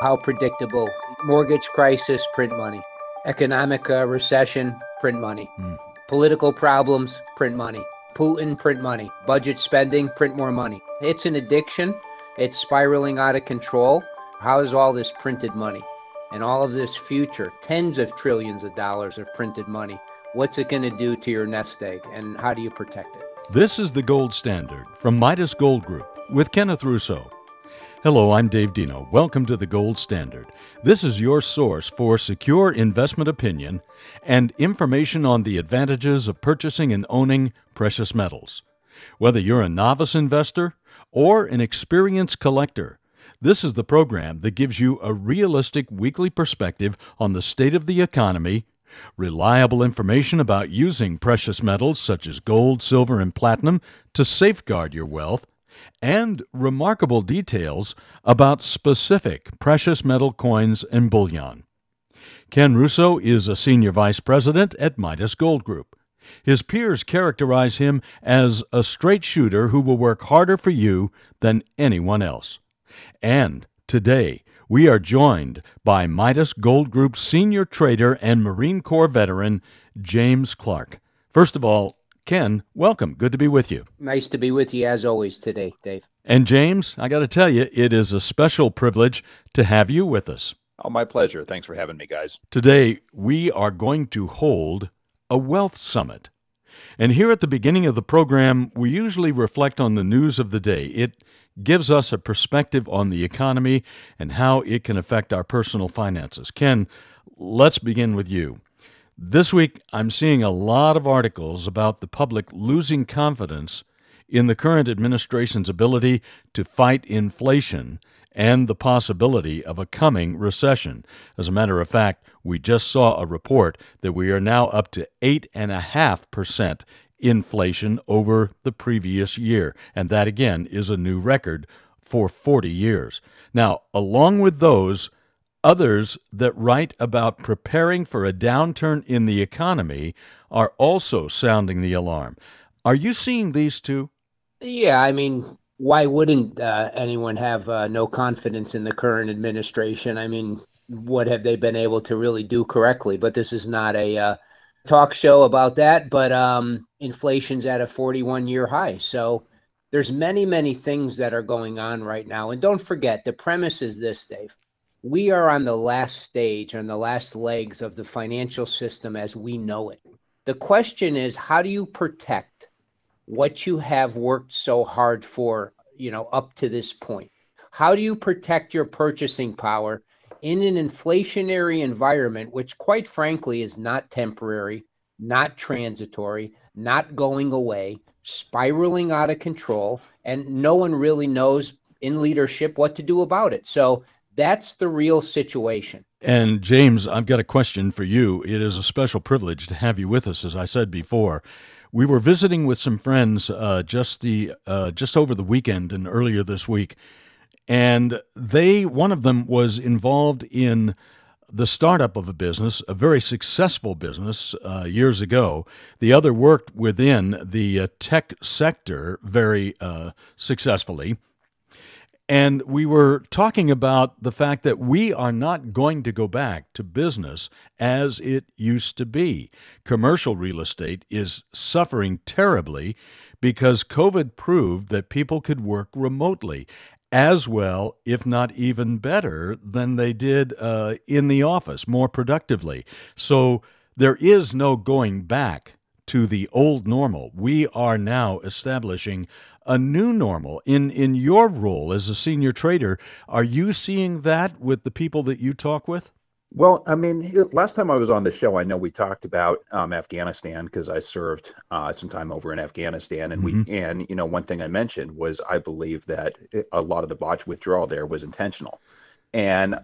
How predictable. Mortgage crisis, print money. Economic uh, recession, print money. Mm. Political problems, print money. Putin, print money. Budget spending, print more money. It's an addiction. It's spiraling out of control. How is all this printed money? And all of this future, tens of trillions of dollars of printed money, what's it going to do to your nest egg and how do you protect it? This is the Gold Standard from Midas Gold Group with Kenneth Russo. Hello, I'm Dave Deno. Welcome to the Gold Standard. This is your source for secure investment opinion and information on the advantages of purchasing and owning precious metals. Whether you're a novice investor or an experienced collector, this is the program that gives you a realistic weekly perspective on the state of the economy, reliable information about using precious metals such as gold, silver, and platinum to safeguard your wealth and remarkable details about specific precious metal coins and bullion. Ken Russo is a senior vice president at Midas Gold Group. His peers characterize him as a straight shooter who will work harder for you than anyone else. And today, we are joined by Midas Gold Group senior trader and Marine Corps veteran James Clark. First of all, Ken, welcome. Good to be with you. Nice to be with you as always today, Dave. And James, I got to tell you, it is a special privilege to have you with us. Oh, my pleasure. Thanks for having me, guys. Today, we are going to hold a wealth summit. And here at the beginning of the program, we usually reflect on the news of the day. It gives us a perspective on the economy and how it can affect our personal finances. Ken, let's begin with you. This week, I'm seeing a lot of articles about the public losing confidence in the current administration's ability to fight inflation and the possibility of a coming recession. As a matter of fact, we just saw a report that we are now up to 8.5% inflation over the previous year. And that, again, is a new record for 40 years. Now, along with those, Others that write about preparing for a downturn in the economy are also sounding the alarm. Are you seeing these too? Yeah, I mean, why wouldn't uh, anyone have uh, no confidence in the current administration? I mean, what have they been able to really do correctly? But this is not a uh, talk show about that. But um, inflation's at a 41 year high. So there's many, many things that are going on right now. And don't forget, the premise is this, Dave we are on the last stage, on the last legs of the financial system as we know it. The question is, how do you protect what you have worked so hard for, you know, up to this point? How do you protect your purchasing power in an inflationary environment, which, quite frankly, is not temporary, not transitory, not going away, spiraling out of control, and no one really knows in leadership what to do about it. So that's the real situation. And James, I've got a question for you. It is a special privilege to have you with us, as I said before. We were visiting with some friends uh, just the uh, just over the weekend and earlier this week, and they one of them was involved in the startup of a business, a very successful business uh, years ago. The other worked within the uh, tech sector very uh, successfully. And we were talking about the fact that we are not going to go back to business as it used to be. Commercial real estate is suffering terribly because COVID proved that people could work remotely as well, if not even better, than they did uh, in the office, more productively. So there is no going back to the old normal. We are now establishing a new normal. In in your role as a senior trader, are you seeing that with the people that you talk with? Well, I mean, last time I was on the show, I know we talked about um, Afghanistan because I served uh, some time over in Afghanistan, and mm-hmm. we and you know one thing I mentioned was I believe that a lot of the botch withdrawal there was intentional, and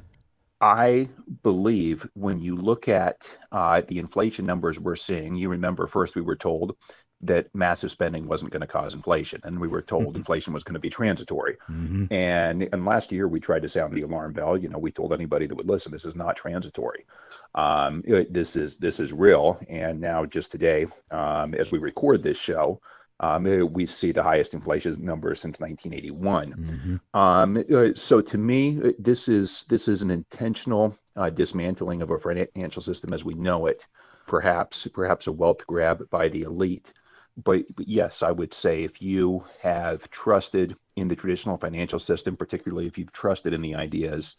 I believe when you look at uh, the inflation numbers we're seeing, you remember first we were told that massive spending wasn't going to cause inflation and we were told mm-hmm. inflation was going to be transitory mm-hmm. and and last year we tried to sound the alarm bell you know we told anybody that would listen this is not transitory um, it, this is this is real and now just today um, as we record this show Um, we see the highest inflation numbers since 1981. Mm-hmm. Um, uh, so to me, uh, this is this is an intentional uh, dismantling of our financial system as we know it. Perhaps perhaps a wealth grab by the elite. But, yes, I would say if you have trusted in the traditional financial system, particularly if you've trusted in the ideas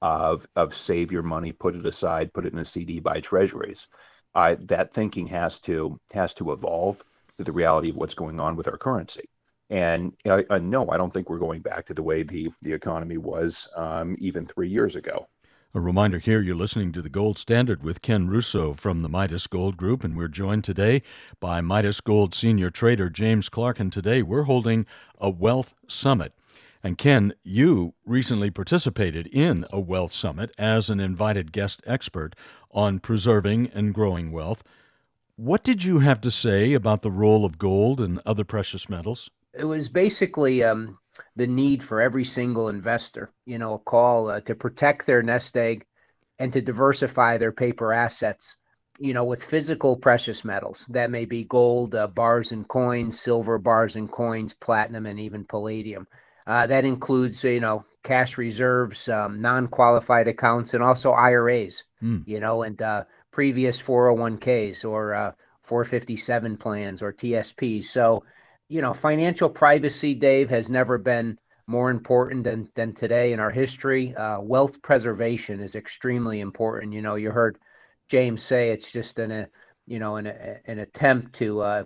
of of save your money, put it aside, put it in a CD, buy treasuries, that thinking has to has to evolve to the reality of what's going on with our currency. And no, I don't think we're going back to the way the, the economy was um, even three years ago. A reminder here you're listening to the Gold Standard with Ken Russo from the Midas Gold Group, and we're joined today by Midas Gold senior trader James Clark. And today we're holding a wealth summit. And Ken, you recently participated in a wealth summit as an invited guest expert on preserving and growing wealth. What did you have to say about the role of gold and other precious metals? It was basically um, the need for every single investor, you know, a call uh, to protect their nest egg and to diversify their paper assets, you know, with physical precious metals. That may be gold uh, bars and coins, silver bars and coins, platinum, and even palladium. Uh, that includes, you know, cash reserves, um, non-qualified accounts, and also IRAs. Mm. You know, and uh, previous 401ks or uh, 457 plans or TSPs. So, you know, financial privacy, Dave, has never been more important than, than today in our history. Uh, wealth preservation is extremely important. You know, you heard James say it's just an, a, you know, an, a, an attempt to, uh,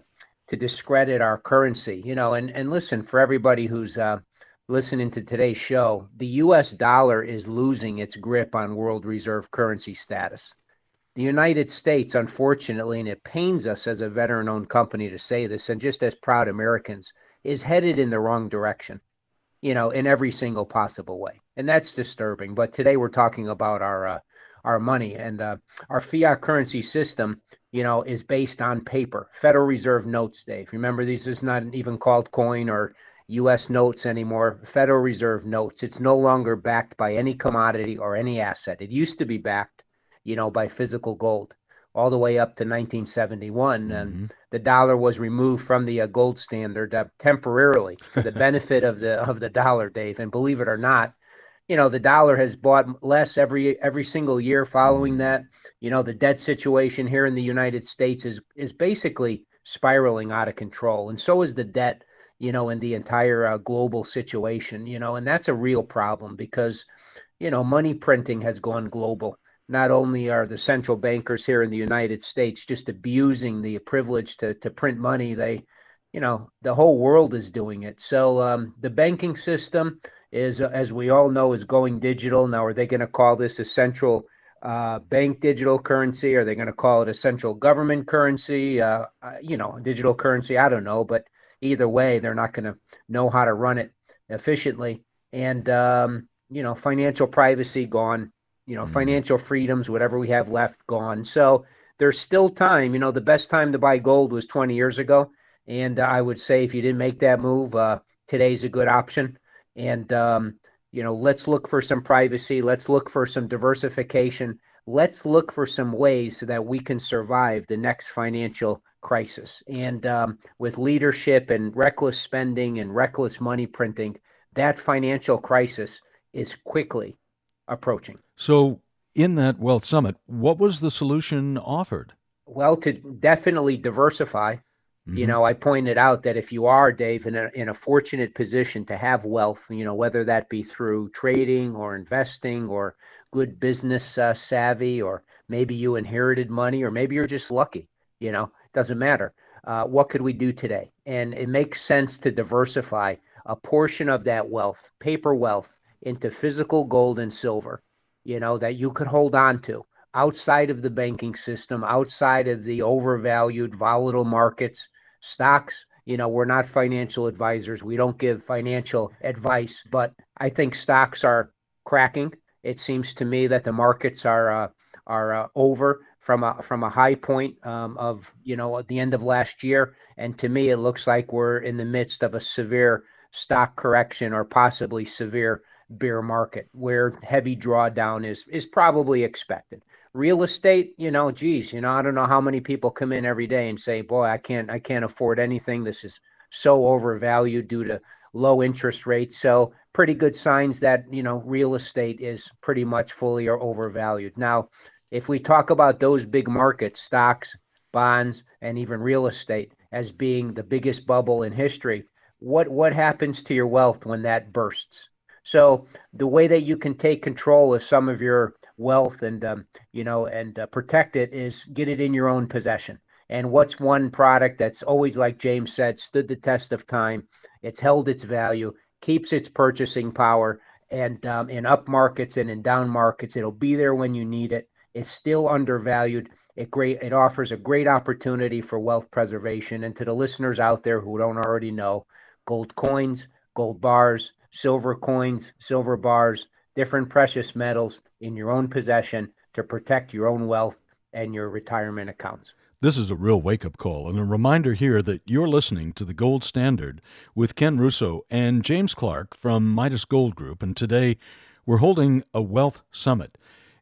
to discredit our currency, you know, and, and listen for everybody who's, uh, listening to today's show, the US dollar is losing its grip on world reserve currency status the United States, unfortunately, and it pains us as a veteran owned company to say this, and just as proud Americans, is headed in the wrong direction, you know, in every single possible way. And that's disturbing. But today we're talking about our, uh, our money and uh, our fiat currency system, you know, is based on paper. Federal Reserve notes, Dave. Remember, these is not even called coin or U.S. notes anymore. Federal Reserve notes. It's no longer backed by any commodity or any asset. It used to be backed you know, by physical gold all the way up to 1971. Mm-hmm. And the dollar was removed from the uh, gold standard uh, temporarily for the benefit of the of the dollar, Dave. And believe it or not, you know, the dollar has bought less every every single year following mm-hmm. that. You know, the debt situation here in the United States is is basically spiraling out of control, and so is the debt. You know, in the entire uh, global situation, you know, and that's a real problem because, you know, money printing has gone global not only are the central bankers here in the United States just abusing the privilege to, to print money, they, you know, the whole world is doing it. So um, the banking system is, as we all know, is going digital. Now, are they going to call this a central uh, bank digital currency? Are they going to call it a central government currency? Uh, uh, you know, digital currency? I don't know. But either way, they're not going to know how to run it efficiently. And, um, you know, financial privacy gone you know, mm-hmm. financial freedoms, whatever we have left, gone. So there's still time. You know, the best time to buy gold was 20 years ago. And uh, I would say if you didn't make that move, uh, today's a good option. And, um, you know, let's look for some privacy. Let's look for some diversification. Let's look for some ways so that we can survive the next financial crisis. And um, with leadership and reckless spending and reckless money printing, that financial crisis is quickly approaching. So, in that Wealth Summit, what was the solution offered? Well, to definitely diversify. Mm-hmm. You know, I pointed out that if you are, Dave, in a, in a fortunate position to have wealth, you know, whether that be through trading or investing or good business uh, savvy, or maybe you inherited money, or maybe you're just lucky, you know, doesn't matter. Uh, what could we do today? And it makes sense to diversify a portion of that wealth, paper wealth, into physical gold and silver, you know, that you could hold on to outside of the banking system, outside of the overvalued, volatile markets, stocks. You know, we're not financial advisors. We don't give financial advice, but I think stocks are cracking. It seems to me that the markets are uh, are uh, over from a from a high point um, of you know at the end of last year, and to me it looks like we're in the midst of a severe stock correction or possibly severe bear market where heavy drawdown is is probably expected. Real estate, you know, geez, you know, I don't know how many people come in every day and say, "Boy, I can't, I can't afford anything. This is so overvalued due to low interest rates. So pretty good signs that you know real estate is pretty much fully or overvalued. Now, if we talk about those big markets, stocks, bonds, and even real estate as being the biggest bubble in history, what what happens to your wealth when that bursts? So the way that you can take control of some of your wealth and um, you know and uh, protect it is get it in your own possession. And what's one product that's always, like James said, stood the test of time? It's held its value, keeps its purchasing power, and um, in up markets and in down markets, it'll be there when you need it. It's still undervalued. It great. It offers a great opportunity for wealth preservation. And to the listeners out there who don't already know, gold coins, gold bars, silver coins, silver bars, different precious metals in your own possession to protect your own wealth and your retirement accounts. This is a real wake up call and a reminder here that you're listening to the Gold Standard with Ken Russo and James Clark from Midas Gold Group. And today we're holding a wealth summit.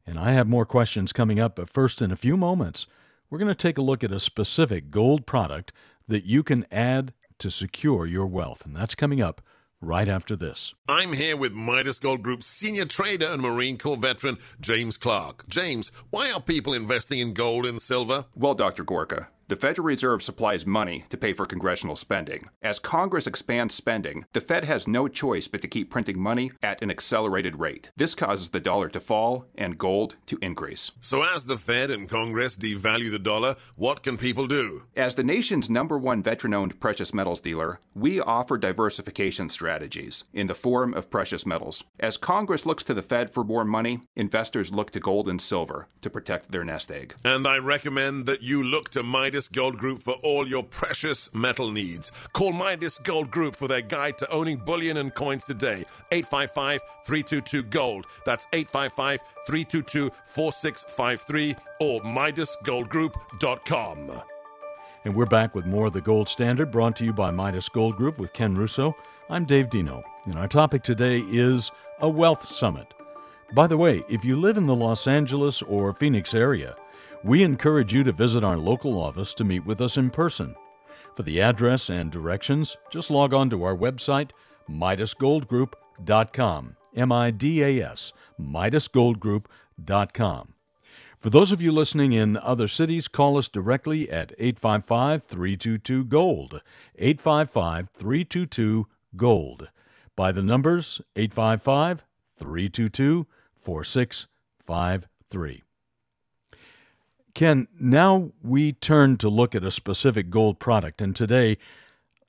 And I have more questions coming up, but first, in a few moments, we're going to take a look at a specific gold product that you can add to secure your wealth. And that's coming up right after this. I'm here with Midas Gold Group's senior trader and Marine Corps veteran, James Clark. James, why are people investing in gold and silver? Well, Dr. Gorka, the Federal Reserve supplies money to pay for congressional spending. As Congress expands spending, the Fed has no choice but to keep printing money at an accelerated rate. This causes the dollar to fall and gold to increase. So, as the Fed and Congress devalue the dollar, what can people do? As the nation's number one veteran owned precious metals dealer, we offer diversification strategies in the form of precious metals. As Congress looks to the Fed for more money, investors look to gold and silver to protect their nest egg. And I recommend that you look to Midas Midas Gold Group for all your precious metal needs. Call Midas Gold Group for their guide to owning bullion and coins today. 855 322 Gold. That's 855 322 4653 or MidasGoldGroup.com. And we're back with more of the Gold Standard brought to you by Midas Gold Group with Ken Russo. I'm Dave Deno, and our topic today is a wealth summit. By the way, if you live in the Los Angeles or Phoenix area, we encourage you to visit our local office to meet with us in person. For the address and directions, just log on to our website, MidasGoldGroup.com. M I D A S, MidasGoldGroup.com. For those of you listening in other cities, call us directly at 855 322 Gold. 855 322 Gold. By the numbers 855 322 4653. Ken, now we turn to look at a specific gold product, and today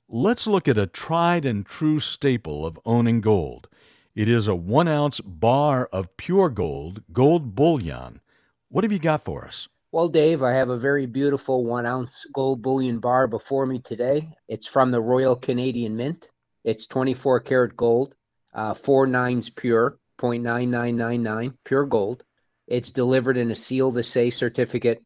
let's look at a tried and true staple of owning gold. It is a one ounce bar of pure gold, gold bullion. What have you got for us? Well, Dave, I have a very beautiful one ounce gold bullion bar before me today. It's from the Royal Canadian Mint. It's 24 karat gold, uh, four nines pure, 0.9999 pure gold. It's delivered in a sealed assay certificate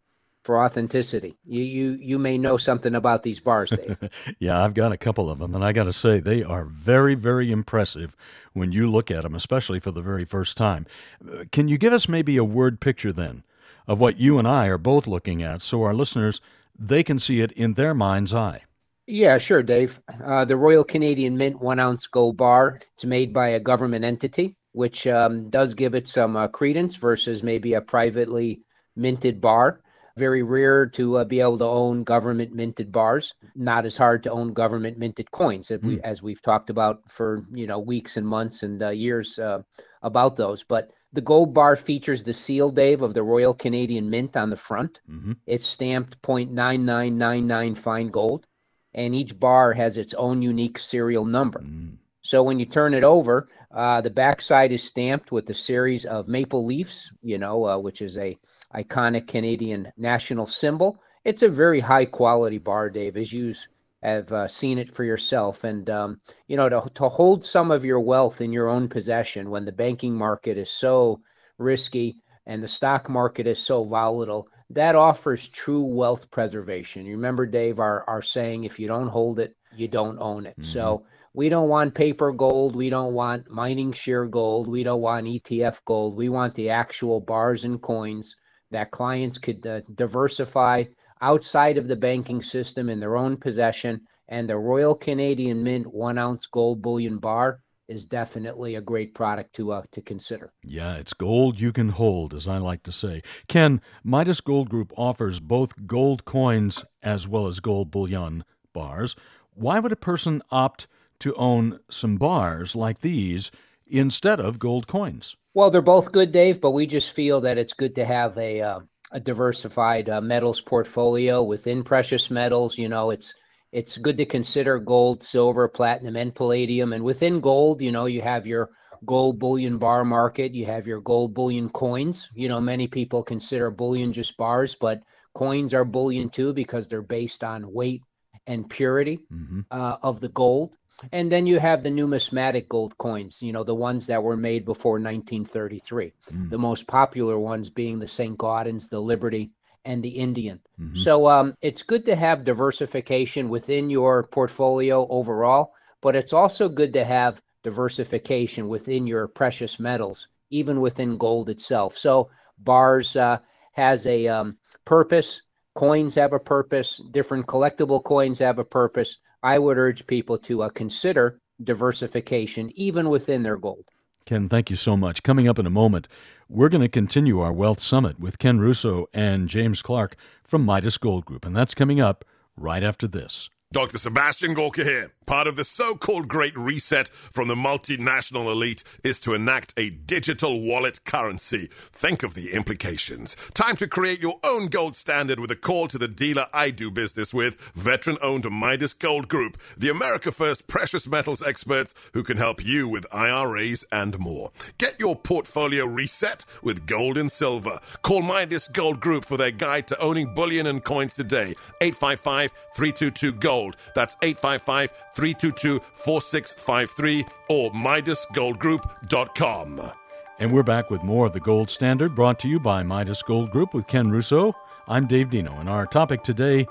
for authenticity. You you you may know something about these bars, Dave. yeah, I've got a couple of them, and I got to say they are very very impressive when you look at them, especially for the very first time. Uh, can you give us maybe a word picture then of what you and I are both looking at, so our listeners they can see it in their mind's eye? Yeah, sure, Dave. Uh, the Royal Canadian Mint one ounce gold bar. It's made by a government entity which um, does give it some uh, credence versus maybe a privately minted bar. Very rare to uh, be able to own government minted bars. Not as hard to own government minted coins, as, mm. we, hmm. as we've talked about for you know weeks and months and uh, years uh, about those. But the gold bar features the seal, Dave, of the Royal Canadian Mint on the front. Mm-hmm. It's stamped 0.9999 fine gold, and each bar has its own unique serial number. Mm. So when you turn it over, uh, the backside is stamped with a series of maple leaves, you know, uh, which is a iconic Canadian national symbol. It's a very high quality bar, Dave, as you have uh, seen it for yourself. And um, you know, to to hold some of your wealth in your own possession when the banking market is so risky and the stock market is so volatile, that offers true wealth preservation. You remember, Dave, our our saying: if you don't hold it, you don't own it. Mm-hmm. So we don't want paper gold. We don't want mining share gold. We don't want ETF gold. We want the actual bars and coins that clients could uh, diversify outside of the banking system in their own possession And the Royal Canadian Mint one ounce gold bullion bar is definitely a great product to uh, to consider. Yeah, it's gold you can hold, as I like to say. Ken, Midas Gold Group offers both gold coins as well as gold bullion bars. Why would a person opt to own some bars like these instead of gold coins? Well, they're both good, Dave, but we just feel that it's good to have a uh, a diversified uh, metals portfolio within precious metals. You know, it's it's good to consider gold, silver, platinum, and palladium. And within gold, you know, you have your gold bullion bar market, you have your gold bullion coins. You know, many people consider bullion just bars, but coins are bullion too because they're based on weight and purity mm-hmm. uh, of the gold. And then you have the numismatic gold coins, you know, the ones that were made before 1933. Mm. The most popular ones being the St. Gaudens, the Liberty, and the Indian. Mm-hmm. So um, it's good to have diversification within your portfolio overall, but it's also good to have diversification within your precious metals, even within gold itself. So bars uh, has a um, purpose. Coins have a purpose. Different collectible coins have a purpose. I would urge people to uh, consider diversification even within their gold. Ken, thank you so much. Coming up in a moment, we're going to continue our Wealth Summit with Ken Russo and James Clark from Midas Gold Group, and that's coming up right after this. Dr. Sebastian Gorka here. Part of the so called Great Reset from the multinational elite is to enact a digital wallet currency. Think of the implications. Time to create your own gold standard with a call to the dealer I do business with, veteran owned Midas Gold Group, the America First precious metals experts who can help you with IRAs and more. Get your portfolio reset with gold and silver. Call Midas Gold Group for their guide to owning bullion and coins today. 855 322 Gold. That's 855 322 4653 or MidasGoldGroup.com. And we're back with more of the Gold Standard brought to you by Midas Gold Group with Ken Russo. I'm Dave Deno, and our topic today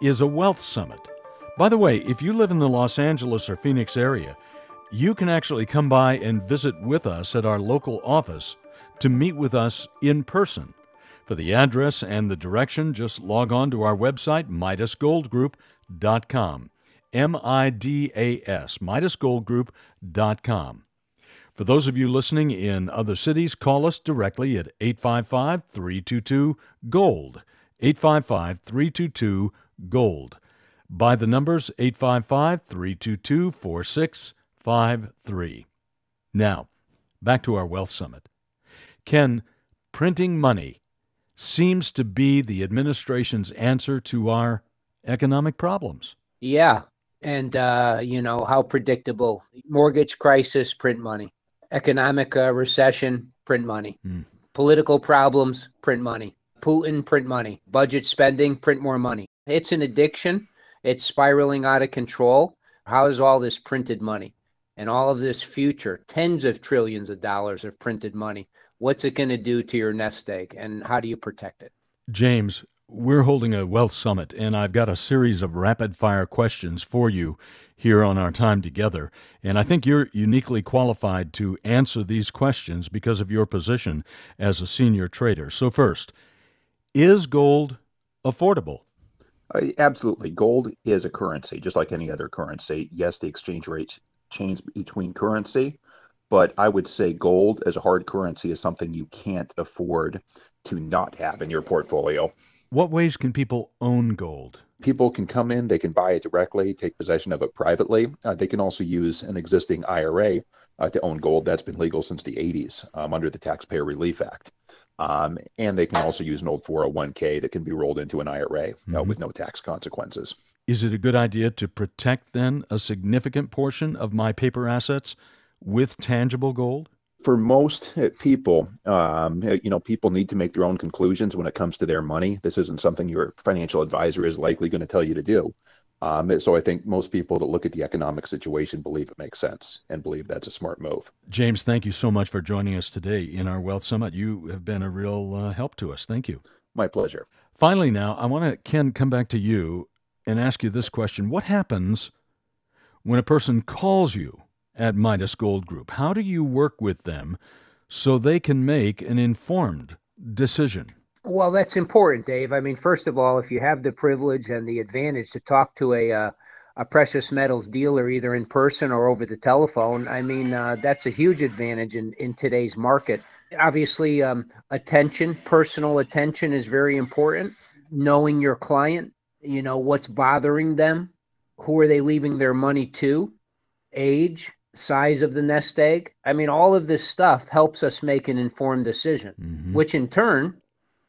is a wealth summit. By the way, if you live in the Los Angeles or Phoenix area, you can actually come by and visit with us at our local office to meet with us in person. For the address and the direction, just log on to our website, MidasGoldGroup.com. M I D A S, MidasGoldGroup.com. For those of you listening in other cities, call us directly at 855 322 GOLD. 855 322 GOLD. By the numbers 855 322 4653. Now, back to our Wealth Summit. Ken, printing money seems to be the administration's answer to our economic problems. Yeah, and uh, you know how predictable. Mortgage crisis print money. Economic uh, recession print money. Mm. political problems print money. Putin print money. Budget spending print more money. It's an addiction. It's spiraling out of control. How is all this printed money? And all of this future tens of trillions of dollars of printed money what's it going to do to your nest egg and how do you protect it? James we're holding a wealth summit, and I've got a series of rapid fire questions for you here on our time together. And I think you're uniquely qualified to answer these questions because of your position as a senior trader. So, first, is gold affordable? Uh, absolutely. Gold is a currency, just like any other currency. Yes, the exchange rates change between currency, but I would say gold as a hard currency is something you can't afford to not have in your portfolio. What ways can people own gold? People can come in, they can buy it directly, take possession of it privately. Uh, they can also use an existing IRA uh, to own gold. That's been legal since the 80s um, under the Taxpayer Relief Act. Um, and they can also use an old 401k that can be rolled into an IRA uh, mm-hmm. with no tax consequences. Is it a good idea to protect then a significant portion of my paper assets with tangible gold? For most uh, people, um, uh, you know, people need to make their own conclusions when it comes to their money. This isn't something your financial advisor is likely going to tell you to do. Um, so I think most people that look at the economic situation believe it makes sense and believe that's a smart move. James, thank you so much for joining us today in our Wealth Summit. You have been a real uh, help to us. Thank you. My pleasure. Finally, now I want to Ken come back to you and ask you this question: What happens when a person calls you at Midas Gold Group? How do you work with them so they can make an informed decision? Well, that's important, Dave. I mean, first of all, if you have the privilege and the advantage to talk to a uh, a precious metals dealer either in person or over the telephone. I mean, uh, that's a huge advantage in, in today's market. Obviously, um, attention, personal attention is very important. Knowing your client, you know, what's bothering them, who are they leaving their money to, age, size of the nest egg. I mean, all of this stuff helps us make an informed decision, mm-hmm. which in turn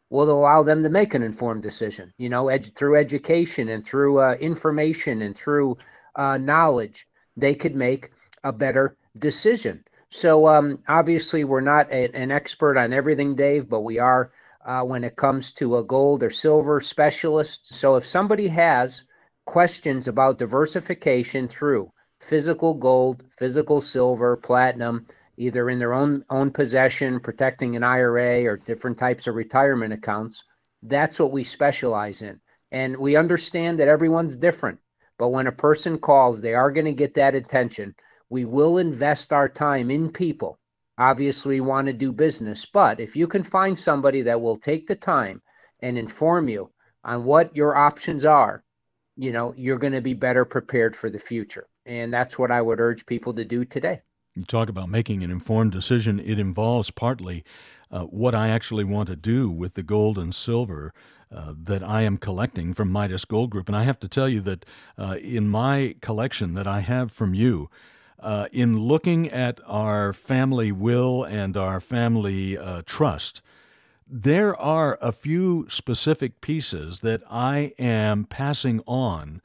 will allow them to make an informed decision, you know, ed- through education and through uh, information and through uh, knowledge, they could make a better decision. So, um, obviously, we're not a, an expert on everything, Dave, but we are uh, when it comes to a gold or silver specialist. So, if somebody has questions about diversification through physical gold, physical silver, platinum, either in their own own possession, protecting an IRA or different types of retirement accounts. That's what we specialize in. And we understand that everyone's different. But when a person calls, they are going to get that attention. We will invest our time in people. Obviously, we want to do business. But if you can find somebody that will take the time and inform you on what your options are, you know, you're going to be better prepared for the future. And that's what I would urge people to do today. You talk about making an informed decision. It involves partly uh, what I actually want to do with the gold and silver uh, that I am collecting from Midas Gold Group. And I have to tell you that uh, in my collection that I have from you, uh, in looking at our family will and our family uh, trust, there are a few specific pieces that I am passing on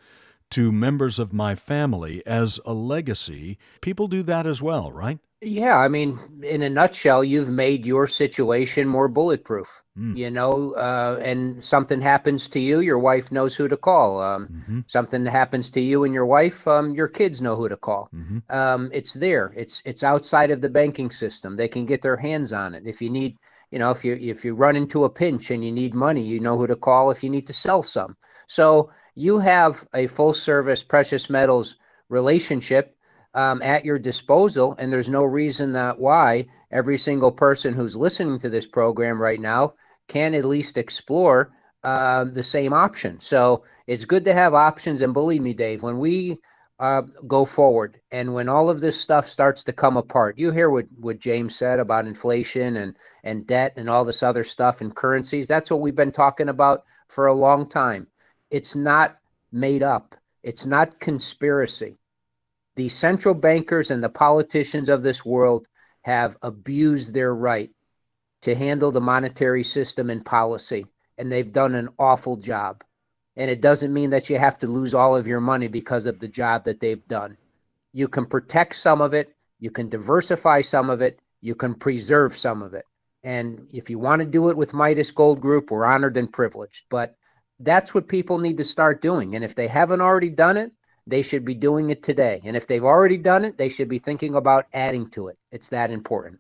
to members of my family as a legacy. People do that as well, right? Yeah, I mean, in a nutshell, you've made your situation more bulletproof. Mm. You know, uh, and something happens to you, your wife knows who to call. Um, mm-hmm. Something happens to you and your wife, um, your kids know who to call. Mm-hmm. Um, it's there. It's it's outside of the banking system. They can get their hands on it. If you need, you know, if you if you run into a pinch and you need money, you know who to call. If you need to sell some, so you have a full service precious metals relationship um, at your disposal, and there's no reason that why every single person who's listening to this program right now can at least explore uh, the same option. So it's good to have options, and believe me, Dave, when we uh, go forward and when all of this stuff starts to come apart, you hear what, what James said about inflation and and debt and all this other stuff and currencies. That's what we've been talking about for a long time. It's not made up. It's not conspiracy. The central bankers and the politicians of this world have abused their right to handle the monetary system and policy, and they've done an awful job. And it doesn't mean that you have to lose all of your money because of the job that they've done. You can protect some of it, you can diversify some of it, you can preserve some of it. And if you want to do it with Midas Gold Group, we're honored and privileged. But that's what people need to start doing. And if they haven't already done it, they should be doing it today. And if they've already done it, they should be thinking about adding to it. It's that important.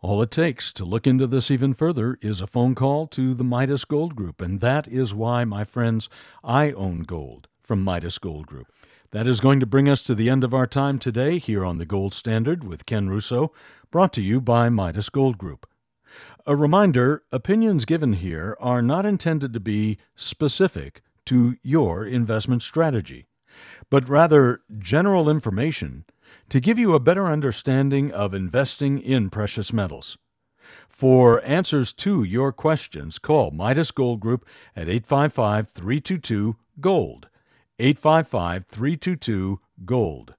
All it takes to look into this even further is a phone call to the Midas Gold Group. And that is why, my friends, I own gold from Midas Gold Group. That is going to bring us to the end of our time today here on the Gold Standard with Ken Russo, brought to you by Midas Gold Group. A reminder opinions given here are not intended to be specific to your investment strategy, but rather general information to give you a better understanding of investing in precious metals. For answers to your questions, call Midas Gold Group at 855 322 GOLD. 855 322 GOLD.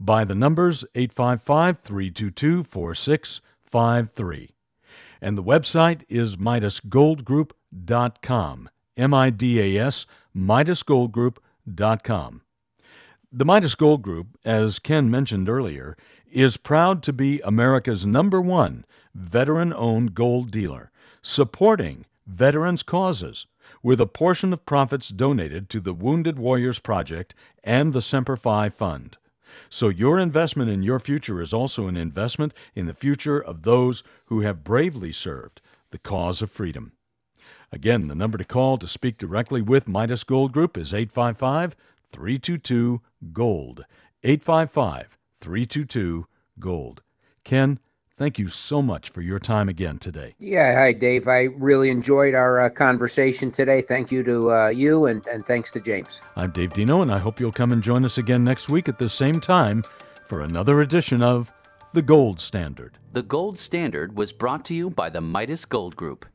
By the numbers 855 322 4653. And the website is MidasGoldGroup.com. M I D A S, MidasGoldGroup.com. The Midas Gold Group, as Ken mentioned earlier, is proud to be America's number one veteran owned gold dealer, supporting veterans' causes with a portion of profits donated to the Wounded Warriors Project and the Semper Fi Fund. So your investment in your future is also an investment in the future of those who have bravely served the cause of freedom. Again, the number to call to speak directly with Midas Gold Group is 855 322 GOLD. 855 322 GOLD. Ken, thank you so much for your time again today. Yeah, hi, Dave. I really enjoyed our uh, conversation today. Thank you to uh, you, and, and thanks to James. I'm Dave Deno, and I hope you'll come and join us again next week at the same time for another edition of The Gold Standard. The Gold Standard was brought to you by the Midas Gold Group.